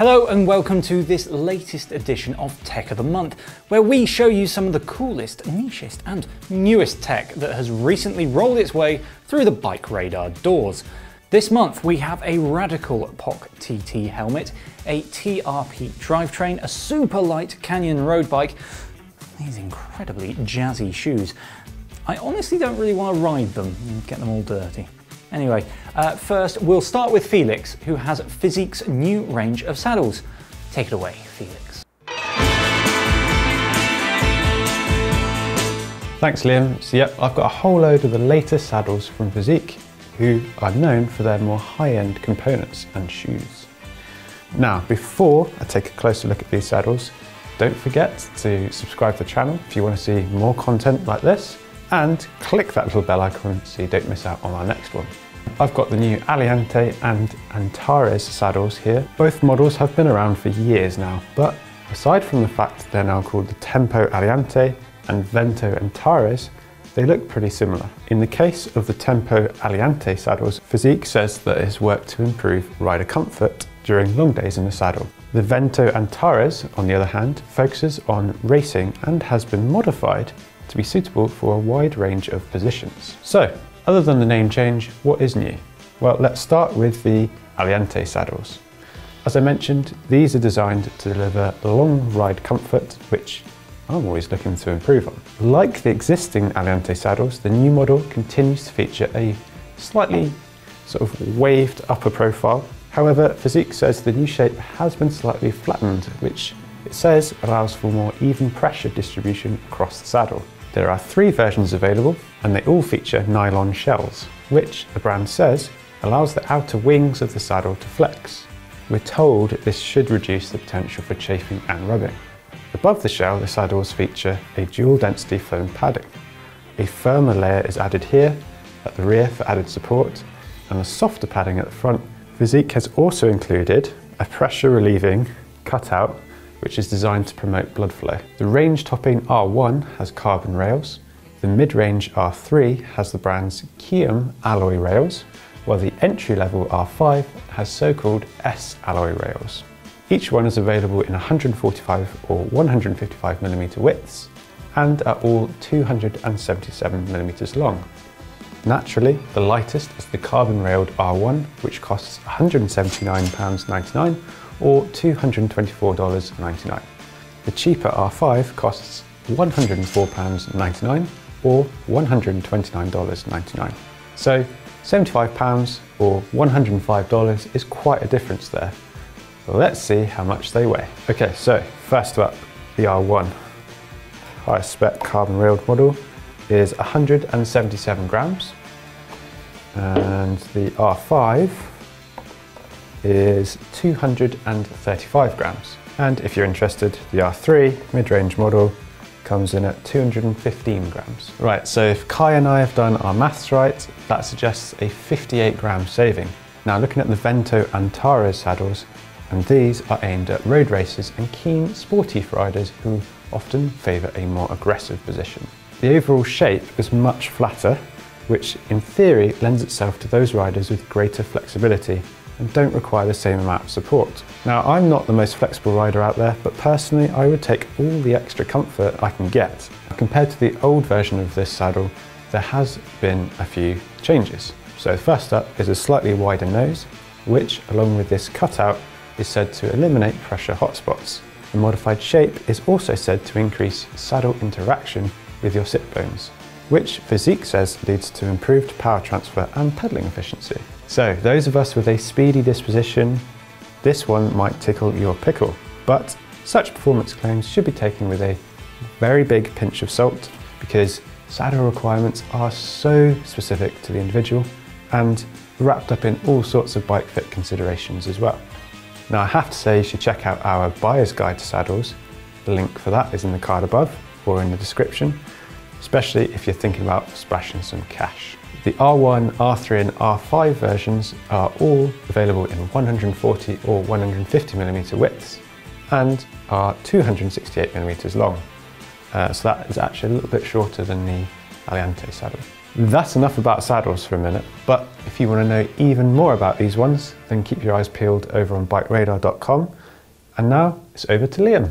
Hello and welcome to this latest edition of Tech of the Month, where we show you some of the coolest, nichest, and newest tech that has recently rolled its way through the BikeRadar doors. This month we have a radical POC TT helmet, a TRP drivetrain, a super light Canyon road bike, these incredibly jazzy shoes. I honestly don't really want to ride them and get them all dirty. Anyway, uh, first we'll start with Felix, who has Fizik's new range of saddles. Take it away, Felix. Thanks Liam. So yep, I've got a whole load of the latest saddles from Physique, who are known for their more high-end components and shoes. Now, before I take a closer look at these saddles, don't forget to subscribe to the channel if you want to see more content like this, and click that little bell icon so you don't miss out on our next one. I've got the new Aliante and Antares saddles here. Both models have been around for years now, but aside from the fact they're now called the Tempo Aliante and Vento Antares, they look pretty similar. In the case of the Tempo Aliante saddles, Fizik says that it has worked to improve rider comfort during long days in the saddle. The Vento Antares, on the other hand, focuses on racing and has been modified to be suitable for a wide range of positions. So, other than the name change, what is new? Well, let's start with the Aliante saddles. As I mentioned, these are designed to deliver long ride comfort, which I'm always looking to improve on. Like the existing Aliante saddles, the new model continues to feature a slightly sort of waved upper profile. However, Fizik says the new shape has been slightly flattened, which it says allows for more even pressure distribution across the saddle. There are three versions available and they all feature nylon shells, which the brand says allows the outer wings of the saddle to flex. We're told this should reduce the potential for chafing and rubbing. Above the shell, the saddles feature a dual density foam padding. A firmer layer is added here at the rear for added support and a softer padding at the front. Fizik has also included a pressure relieving cutout which is designed to promote blood flow. The range topping R1 has carbon rails, the mid-range R3 has the brand's Kium alloy rails, while the entry-level R5 has so-called S alloy rails. Each one is available in 145 or 155mm widths and are all 277mm long. Naturally, the lightest is the carbon railed R1, which costs £179.99 or $224.99. The cheaper R5 costs £104.99 or $129.99. So £75 or $105 is quite a difference there. Let's see how much they weigh. Okay, so first up, the R1 high spec carbon railed model is 177 grams and the R5 is 235 grams. And if you're interested, the R3 mid-range model comes in at 215 grams. Right, so if Kai and I have done our maths right, that suggests a 58 gram saving. Now looking at the Vento Antares saddles, and these are aimed at road racers and keen sporty riders who often favour a more aggressive position. The overall shape is much flatter, which in theory lends itself to those riders with greater flexibility and don't require the same amount of support. Now I'm not the most flexible rider out there, but personally I would take all the extra comfort I can get. Compared to the old version of this saddle, there has been a few changes. So first up is a slightly wider nose, which along with this cutout is said to eliminate pressure hotspots. The modified shape is also said to increase saddle interaction with your sit bones, which Fizik says leads to improved power transfer and pedaling efficiency. So those of us with a speedy disposition, this one might tickle your pickle. But such performance claims should be taken with a very big pinch of salt because saddle requirements are so specific to the individual and wrapped up in all sorts of bike fit considerations as well. Now I have to say you should check out our buyer's guide to saddles. The link for that is in the card above or in the description, especially if you're thinking about splashing some cash. The R1, R3 and R5 versions are all available in 140 or 150mm widths and are 268mm long. Uh, so that is actually a little bit shorter than the Aliante saddle. That's enough about saddles for a minute, but if you want to know even more about these ones, then keep your eyes peeled over on bikeradar.com And now it's over to Liam.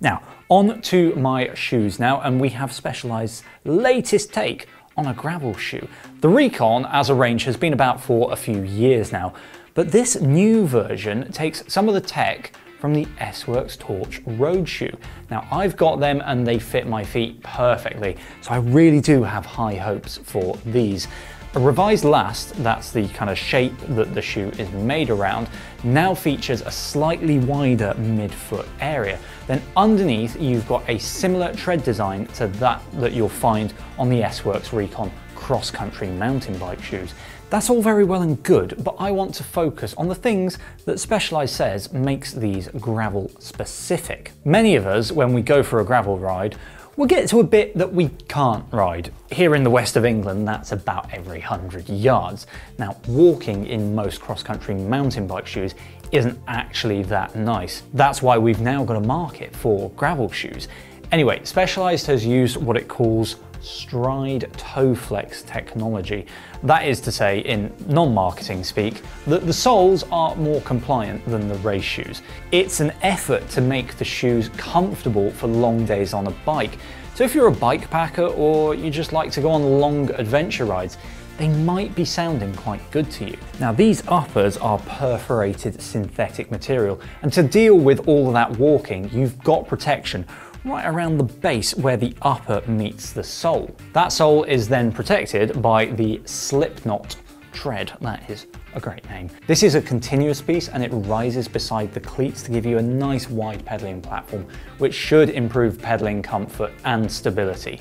Now, on to my shoes now, and we have Specialized's latest take on a gravel shoe. The Recon as a range has been about for a few years now, but this new version takes some of the tech from the S-Works Torch Road Shoe. Now I've got them and they fit my feet perfectly, so I really do have high hopes for these. A revised last, that's the kind of shape that the shoe is made around, now features a slightly wider midfoot area. Then underneath you've got a similar tread design to that that you'll find on the S-Works Recon cross-country mountain bike shoes. That's all very well and good, but I want to focus on the things that Specialized says makes these gravel specific. Many of us, when we go for a gravel ride, We'll get to a bit that we can't ride. Here in the west of England, that's about every 100 yards. Now, walking in most cross-country mountain bike shoes isn't actually that nice. That's why we've now got a market for gravel shoes. Anyway, Specialized has used what it calls Stride Toe Flex technology. That is to say, in non-marketing speak, that the soles are more compliant than the race shoes. It's an effort to make the shoes comfortable for long days on a bike. So if you're a bike packer or you just like to go on long adventure rides, they might be sounding quite good to you. Now these uppers are perforated synthetic material and to deal with all of that walking you've got protection right around the base where the upper meets the sole. That sole is then protected by the Slipknot tread. That is a great name. This is a continuous piece and it rises beside the cleats to give you a nice wide pedaling platform, which should improve pedaling comfort and stability.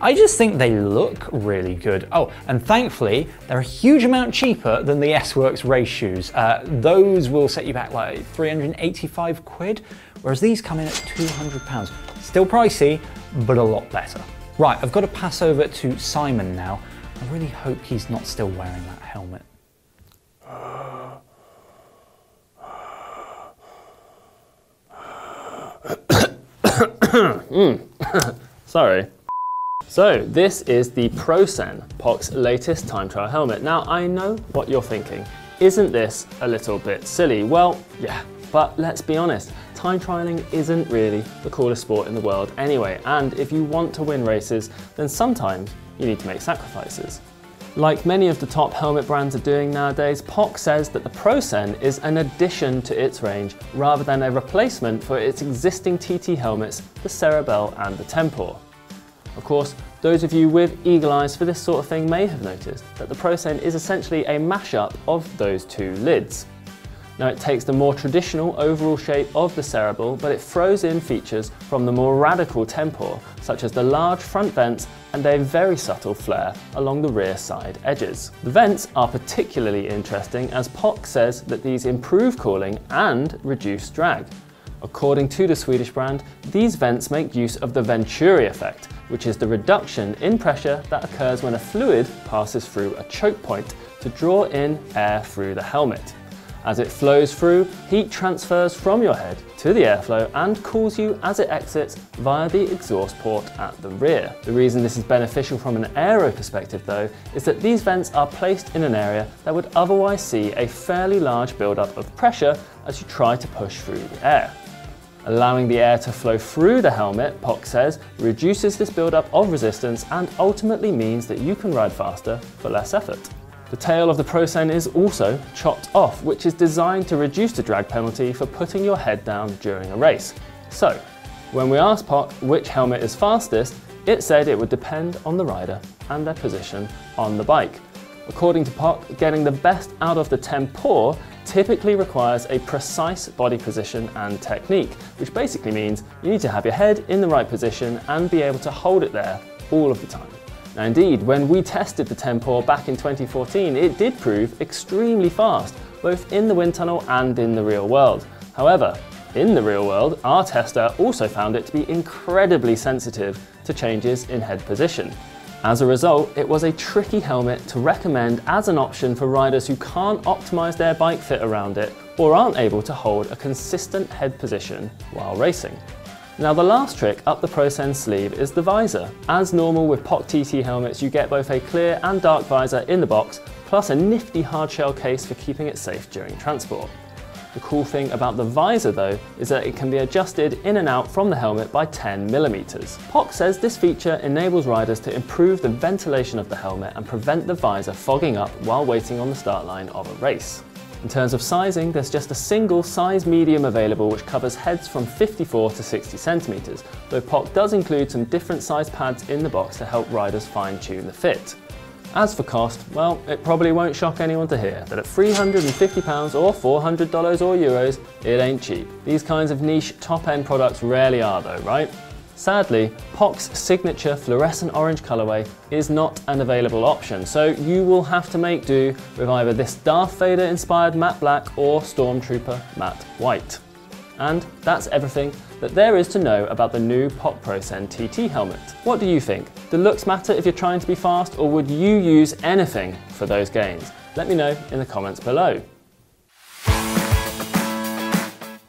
I just think they look really good. Oh, and thankfully, they're a huge amount cheaper than the S-Works race shoes. Uh, those will set you back like 385 quid, whereas these come in at 200 pounds. Still pricey, but a lot better. Right, I've got to pass over to Simon now. I really hope he's not still wearing that helmet. Sorry. So this is the Procen, POC's latest time trial helmet. Now I know what you're thinking. Isn't this a little bit silly? Well, yeah, but let's be honest, time trialing isn't really the coolest sport in the world anyway, and if you want to win races, then sometimes you need to make sacrifices. Like many of the top helmet brands are doing nowadays, POC says that the Procen is an addition to its range rather than a replacement for its existing TT helmets, the Cerebel and the Tempor. Of course, those of you with eagle eyes for this sort of thing may have noticed that the Procen is essentially a mashup of those two lids. Now it takes the more traditional overall shape of the Cerebel, but it throws in features from the more radical Tempor, such as the large front vents and a very subtle flare along the rear side edges. The vents are particularly interesting as POC says that these improve cooling and reduce drag. According to the Swedish brand, these vents make use of the Venturi effect, which is the reduction in pressure that occurs when a fluid passes through a choke point to draw in air through the helmet. As it flows through, heat transfers from your head to the airflow and cools you as it exits via the exhaust port at the rear. The reason this is beneficial from an aero perspective though is that these vents are placed in an area that would otherwise see a fairly large buildup of pressure as you try to push through the air. Allowing the air to flow through the helmet, POC says, reduces this buildup of resistance and ultimately means that you can ride faster for less effort. The tail of the Procen is also chopped off, which is designed to reduce the drag penalty for putting your head down during a race. So, when we asked POC which helmet is fastest, it said it would depend on the rider and their position on the bike. According to POC, getting the best out of the Tempor typically requires a precise body position and technique, which basically means you need to have your head in the right position and be able to hold it there all of the time. Now indeed, when we tested the Tempor back in 2014, it did prove extremely fast, both in the wind tunnel and in the real world. However, in the real world, our tester also found it to be incredibly sensitive to changes in head position. As a result, it was a tricky helmet to recommend as an option for riders who can't optimise their bike fit around it or aren't able to hold a consistent head position while racing. Now the last trick up the Procen sleeve is the visor. As normal with POC TT helmets, you get both a clear and dark visor in the box, plus a nifty hardshell case for keeping it safe during transport. The cool thing about the visor though is that it can be adjusted in and out from the helmet by 10 millimeters. POC says this feature enables riders to improve the ventilation of the helmet and prevent the visor fogging up while waiting on the start line of a race. In terms of sizing, there's just a single size medium available which covers heads from 54 to 60 centimeters, though POC does include some different size pads in the box to help riders fine tune the fit. As for cost, well, it probably won't shock anyone to hear that at £350 or $400 or euros, it ain't cheap. These kinds of niche top-end products rarely are though, right? Sadly, POC's signature fluorescent orange colourway is not an available option, so you will have to make do with either this Darth Vader inspired matte black or Stormtrooper matte white. And that's everything that there is to know about the new POC Procen TT helmet. What do you think? Do looks matter if you're trying to be fast, or would you use anything for those gains? Let me know in the comments below.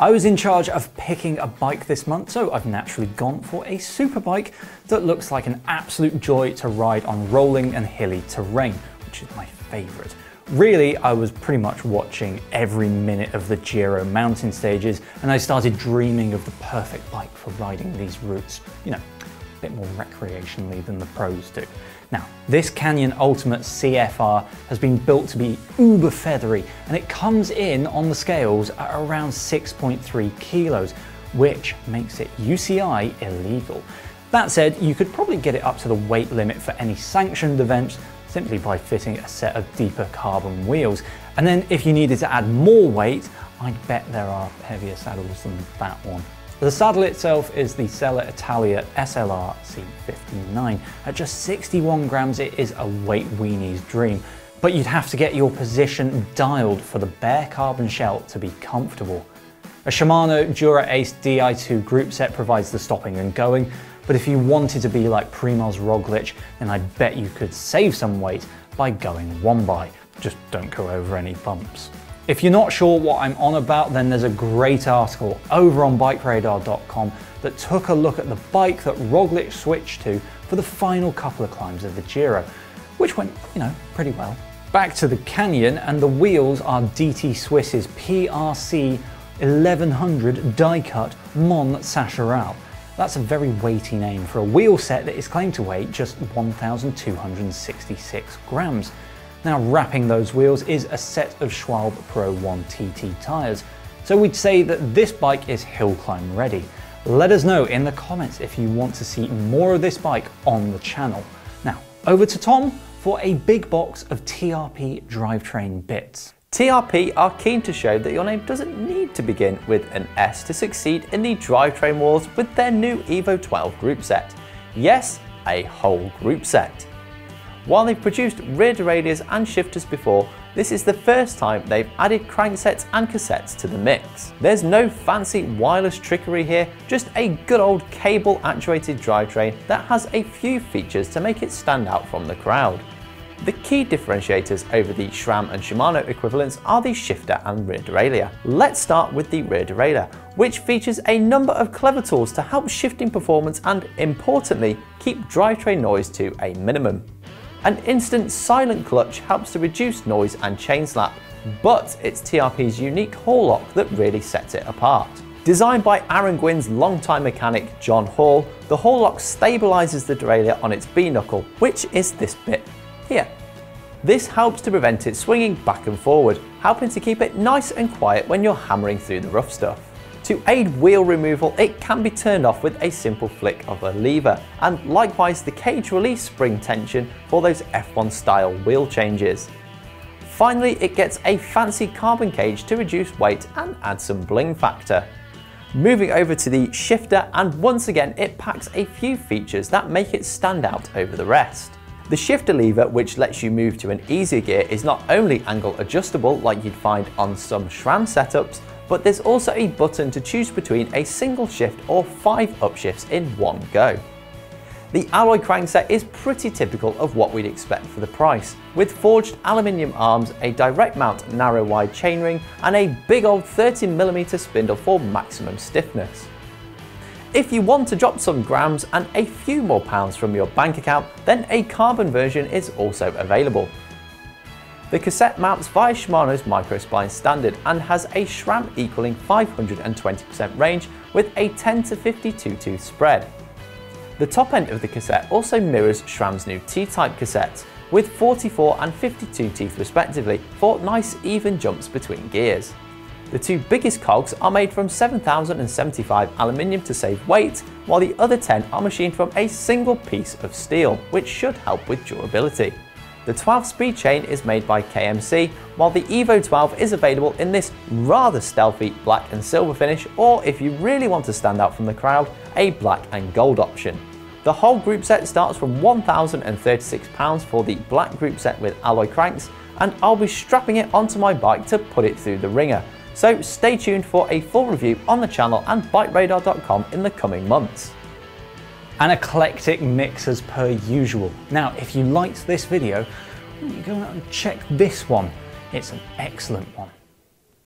I was in charge of picking a bike this month, so I've naturally gone for a super bike that looks like an absolute joy to ride on rolling and hilly terrain, which is my favourite. Really, I was pretty much watching every minute of the Giro mountain stages, and I started dreaming of the perfect bike for riding these routes. You know, a bit more recreationally than the pros do. Now, this Canyon Ultimate CFR has been built to be uber feathery and it comes in on the scales at around 6.3 kilos, which makes it UCI illegal. That said, you could probably get it up to the weight limit for any sanctioned events simply by fitting a set of deeper carbon wheels. And then if you needed to add more weight, I'd bet there are heavier saddles than that one. The saddle itself is the Selle Italia SLR C59. At just 61 grams, it is a weight weenie's dream, but you'd have to get your position dialed for the bare carbon shell to be comfortable. A Shimano Dura Ace Di2 group set provides the stopping and going, but if you wanted to be like Primoz Roglic, then I bet you could save some weight by going one by. Just don't go over any bumps. If you're not sure what I'm on about, then there's a great article over on bikeradar.com that took a look at the bike that Roglic switched to for the final couple of climbs of the Giro, which went, you know, pretty well. Back to the Canyon, and the wheels are DT Swiss's PRC 1100 Dicut Mon Chasseral. That's a very weighty name for a wheel set that is claimed to weigh just 1,266 grams. Now wrapping those wheels is a set of Schwalbe Pro 1 TT tyres, so we'd say that this bike is hill climb ready. Let us know in the comments if you want to see more of this bike on the channel. Now, over to Tom for a big box of TRP drivetrain bits. TRP are keen to show that your name doesn't need to begin with an S to succeed in the drivetrain wars with their new Evo 12 group set. Yes, a whole group set. While they've produced rear derailleurs and shifters before, this is the first time they've added cranksets and cassettes to the mix. There's no fancy wireless trickery here, just a good old cable actuated drivetrain that has a few features to make it stand out from the crowd. The key differentiators over the SRAM and Shimano equivalents are the shifter and rear derailleur. Let's start with the rear derailleur, which features a number of clever tools to help shifting performance and, importantly, keep drivetrain noise to a minimum. An instant silent clutch helps to reduce noise and chain slap, but it's TRP's unique hall lock that really sets it apart. Designed by Aaron Gwin's longtime mechanic John Hall, the hall lock stabilises the derailleur on its B-knuckle, which is this bit here. This helps to prevent it swinging back and forward, helping to keep it nice and quiet when you're hammering through the rough stuff. To aid wheel removal, it can be turned off with a simple flick of a lever, and likewise the cage release spring tension for those F1 style wheel changes. Finally, it gets a fancy carbon cage to reduce weight and add some bling factor. Moving over to the shifter, and once again it packs a few features that make it stand out over the rest. The shifter lever, which lets you move to an easier gear, is not only angle adjustable like you'd find on some SRAM setups, but there's also a button to choose between a single shift or five upshifts in one go. The alloy crankset is pretty typical of what we'd expect for the price, with forged aluminium arms, a direct mount narrow wide chainring, and a big old 30mm spindle for maximum stiffness. If you want to drop some grams and a few more pounds from your bank account, then a carbon version is also available. The cassette mounts via Shimano's Microspline standard and has a SRAM equaling 520% range with a 10 to 52 tooth spread. The top end of the cassette also mirrors SRAM's new T-type cassettes with 44 and 52 teeth respectively for nice even jumps between gears. The two biggest cogs are made from 7075 aluminium to save weight, while the other 10 are machined from a single piece of steel, which should help with durability. The 12 speed chain is made by KMC, while the Evo 12 is available in this rather stealthy black and silver finish, or if you really want to stand out from the crowd, a black and gold option. The whole group set starts from £1,036 for the black group set with alloy cranks, and I'll be strapping it onto my bike to put it through the ringer. So stay tuned for a full review on the channel and bikeradar.com in the coming months. An eclectic mix as per usual. Now, if you liked this video, you go out and check this one? It's an excellent one.